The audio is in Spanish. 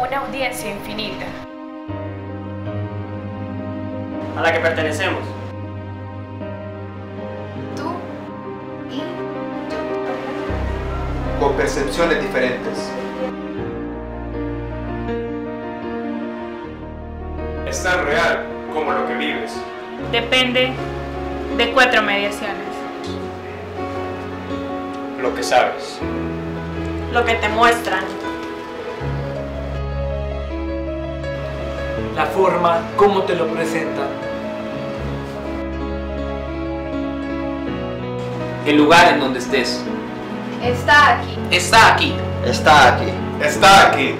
una audiencia infinita. A la que pertenecemos. Tú y yo. con percepciones diferentes. Es tan real como lo que vives. Depende de cuatro mediaciones. Lo que sabes. Lo que te muestran. La forma, cómo te lo presentan. El lugar en donde estés. Está aquí. Está aquí. Está aquí. Está aquí.